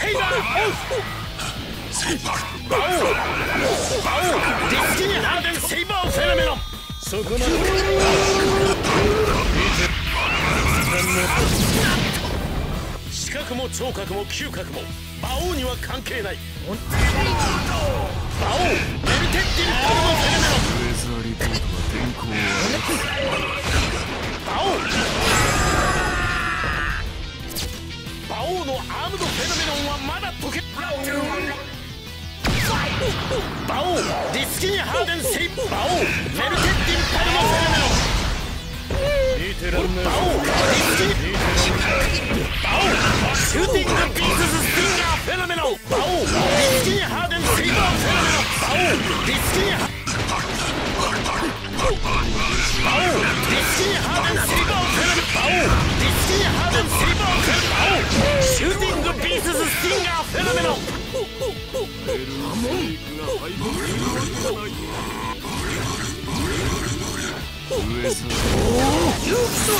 セイバーセイバーバオバオディスキニハーデンセイバーフェノメノンそこまで視覚も聴覚も嗅覚も魔王には関係ない。ノメノンはまだ解け馬王ディスキニハーデンセイ馬王メルテッディンパルノフェノメノン。バオディスキニバオシューティングビースススティンガーフェノメノバオディスキニハーデンセイバーフェノメノバオディスキニハバオディスキニハーデンセイバーベルのスネークが敗北する。わけがないウェザーユーキとアイバー